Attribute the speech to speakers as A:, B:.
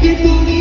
A: que tú